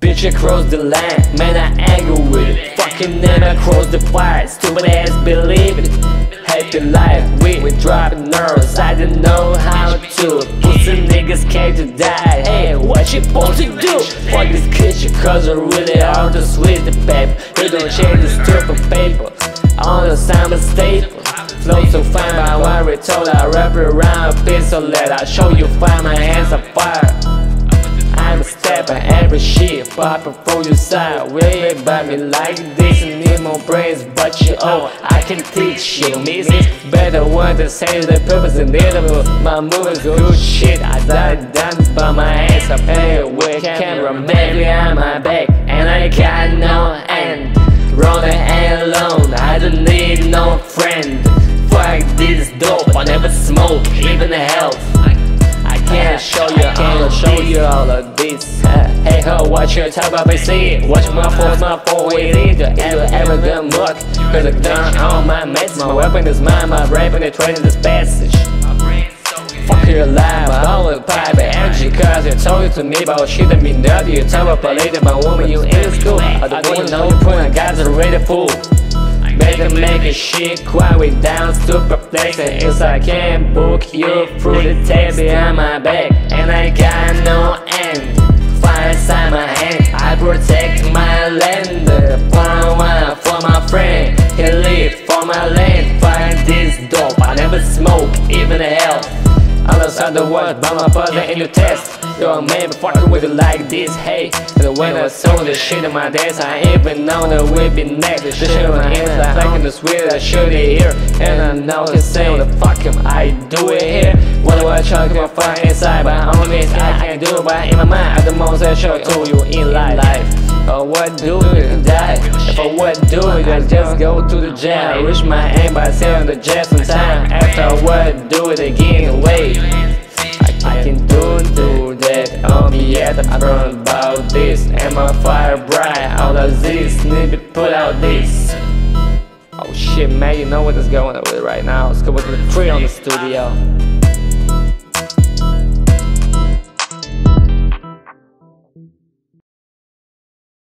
Bitch across the line, man I angry with it. Fucking never cross the fire, stupid ass believe it Happy life, we, we dropping nerves, I don't know how to. Pussy niggas came to die, hey what you supposed to do? Fuck this kitchen cause I really are the sweet the paper. You don't change the stupid paper. On the summer staple. Flow so fine by one retold I wrap it around a pistol let I show you find my hands every shit. Popping for your side. Way by me like this, need more brains but you oh I can teach you, miss Better one to say the purpose and it My movies good oh, shit, I die dance by my hands I pay with camera, maybe on my back And I got no end. Rolling alone, I don't need no friend. Fuck this dope, I never smoke, even the health. I can't show you, I can't show you all of this Watch your talk about PC Watch my phone, my phone, need to ever, ever done muck Cause I done all my meds. My weapon is mine, my brain penetrating this passage. Fuck your life, I only pipe energy Cause you told it to me about shit that mean nothing You talk about later, my woman, you in school. I don't want you put on guys are ready fool. Better make a shit. Quiet down. Super flexing It's I can't book you. Through the tape behind my back. And I got no end protect my land. One for my friend. He live for my land. Find this dope. I never smoke even hell. Outside the world, by my brother in the test. Yo, man, fucking with it like this, hey. And when I saw the shit in my desk I even know that we be next. The shit on my like in the sweet, I shoot it here And I know can say what the fuck am I do it here? What do I try to my fire inside? But on this, I can't do it, but in my mind At the most I show to you in life Oh, what do it, die? If I what do it, I just go to the jail Reach my aim by selling the jet on time After what do it again, wait I, I can do, do that on me yet I burn about this And my fire bright. All of this, need to put out this. Oh shit man, you know what is going on right now. Let's go with the tree on the studio